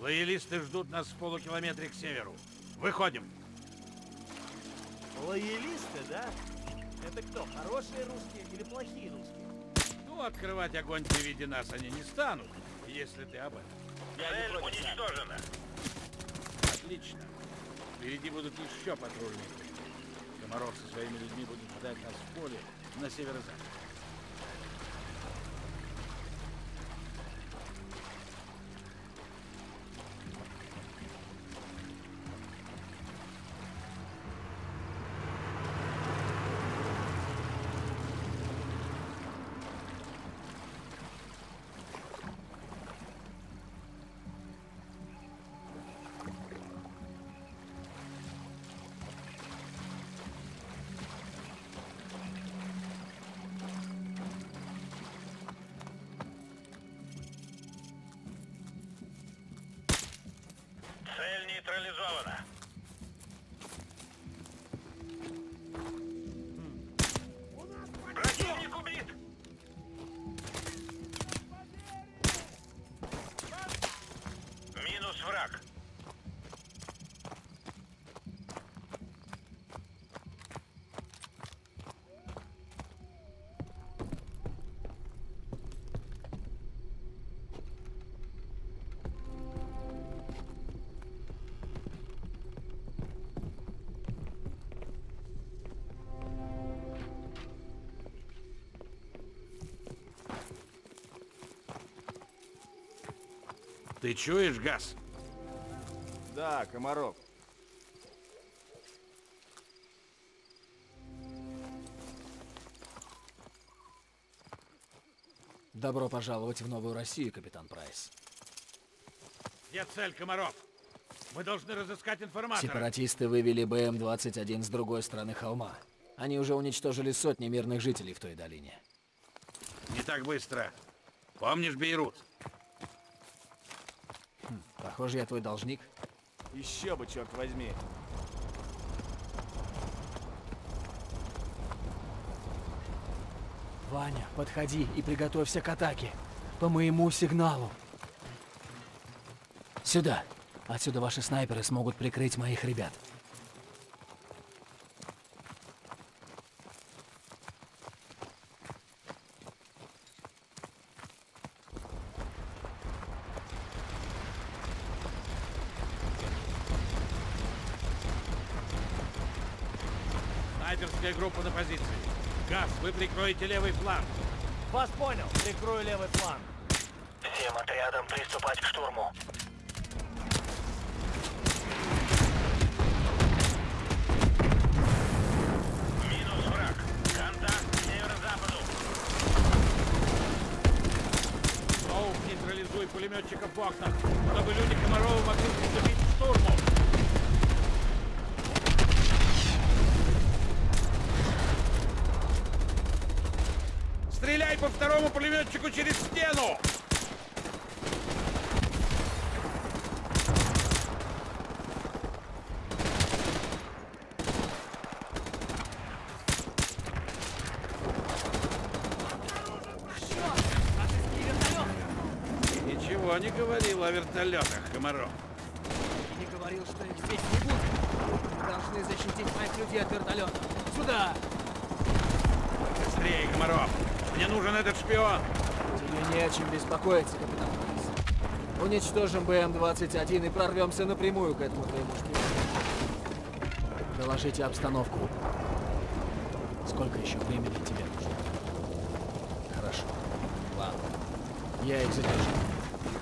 Лоялисты ждут нас в полукилометре к северу. Выходим. Лоялисты, да? Это кто, хорошие русские или плохие русские? Ну, открывать огонь при виде нас они не станут, если ты об этом. Я не Цель против, сэр. уничтожена. Отлично. Впереди будут еще патрульные. Комаров со своими людьми будут ждать нас в поле на северо-запад. Ты чуешь, Газ? Да, Комаров. Добро пожаловать в новую Россию, капитан Прайс. Где цель, Комаров? Мы должны разыскать информатора. Сепаратисты вывели БМ-21 с другой стороны холма. Они уже уничтожили сотни мирных жителей в той долине. Не так быстро. Помнишь Бейрут? Похоже, я твой должник. Еще бы, черт возьми. Ваня, подходи и приготовься к атаке. По моему сигналу. Сюда. Отсюда ваши снайперы смогут прикрыть моих ребят. Снайперская группа на позиции. Газ, вы прикроете левый фланг. Вас понял. Прикрою левый фланг. Всем отрядам приступать к штурму. Пулеметчиков в окнах, чтобы люди Комарова могли приступить к штурму. Стреляй по второму пулеметчику через стену! Ничего не говорил о вертолетах, Комаров. Не говорил, что их здесь не будет. Мы должны защитить моих людей от вертолета. Сюда! Быстрее, Комаров! Мне нужен этот шпион! Тебе не о чем беспокоиться, капитан Прайс. Уничтожим БМ-21 и прорвемся напрямую к этому твоему шпиону. Доложите обстановку. Сколько еще времени тебе нужно? Хорошо. Ладно. Я их задержу.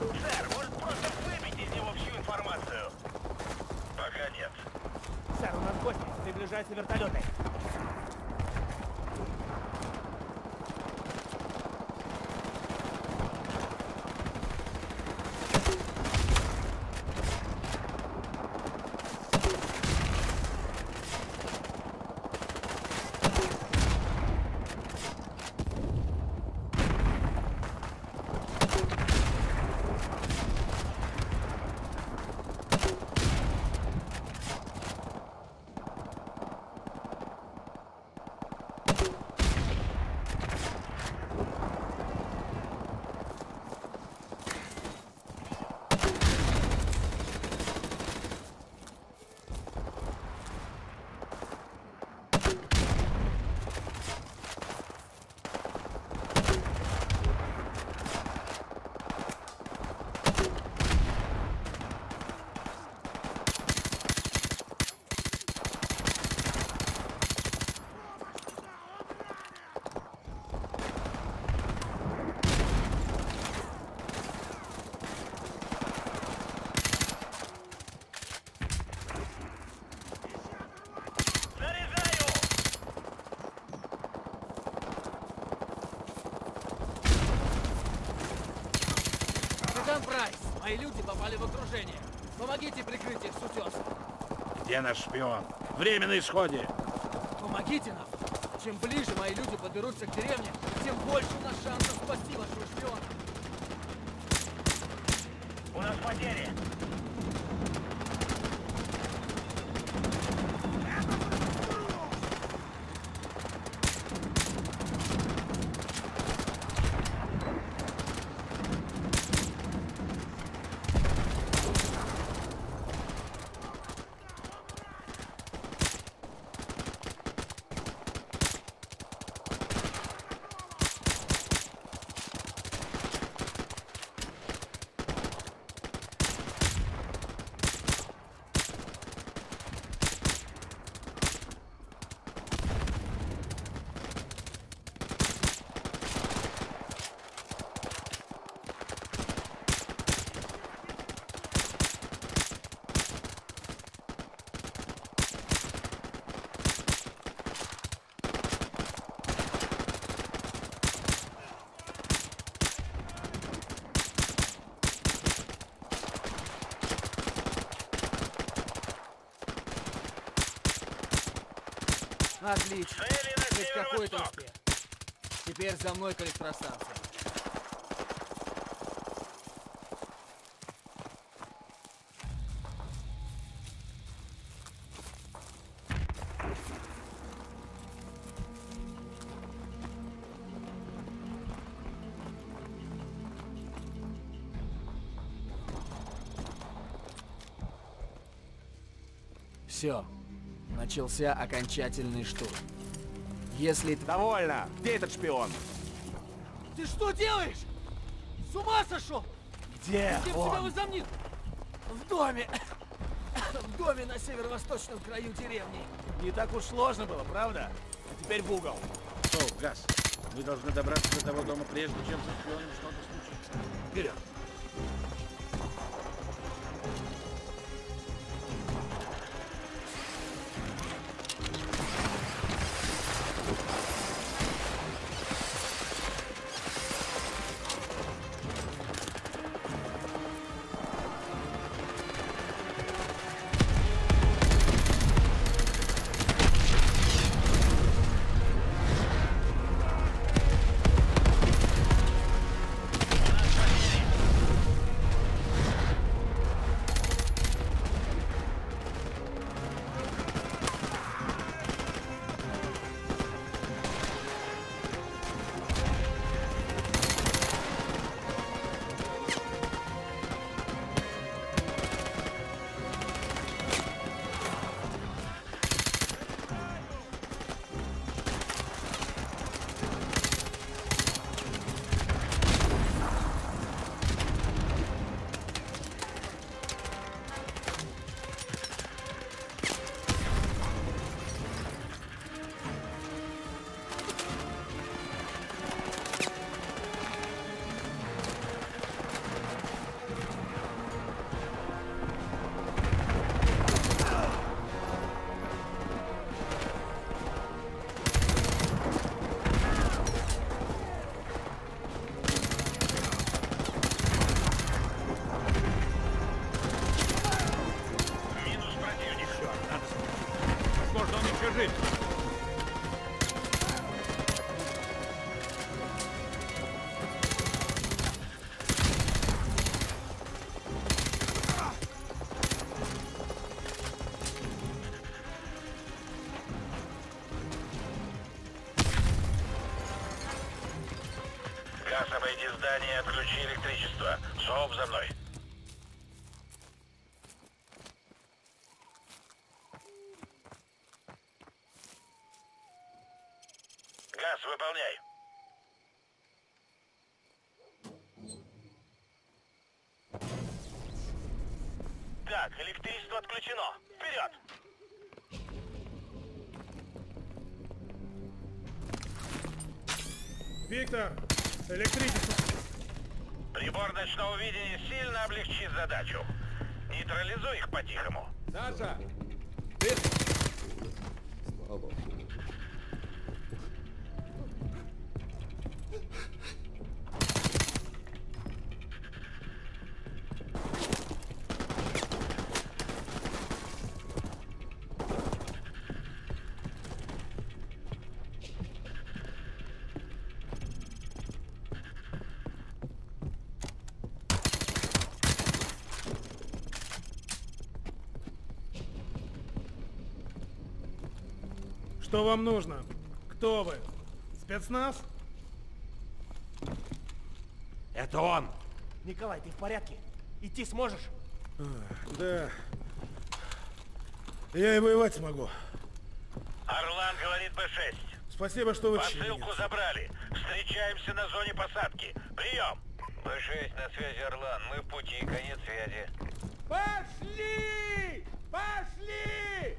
Сэр, может просто выбить из него всю информацию? Пока нет. Сэр, у нас гости. Приближаются вертолеты. Мои люди попали в окружение. Помогите прикрыть их с утеса. Где наш шпион? Время на исходе. Помогите нам. Чем ближе мои люди подберутся к деревне, тем больше у нас шансов спасти вашего шпиона. У нас потери. Отлично. Хоть какой-то успех. Теперь за мной к электростанции. Все. Начался окончательный штурм. Если Довольно! Где этот шпион? Ты что делаешь? С ума сошел? Где Где тебя он? возомнит? В доме. В доме на северо-восточном краю деревни. Не так уж сложно было, правда? А теперь в угол. Стоп, Газ. Мы должны добраться до того дома, прежде чем со шпионом что-то случится. Вперед! Жив. Газ, обойди здание отключи электричество. Соуп за мной. Газ, выполняй. Так, электричество отключено. Вперед! Виктор, электричество. Прибор ночного видения сильно облегчит задачу. Нейтрализуй их по-тихому. Саша, Что вам нужно? Кто вы? Спецназ? Это он! Николай, ты в порядке? Идти сможешь? Да. Я и воевать смогу. Орлан говорит Б-6. Спасибо, что вы Посылку забрали. Встречаемся на зоне посадки. Прием. Б-6 на связи, Орлан. Мы в пути. Конец связи. Пошли! Пошли!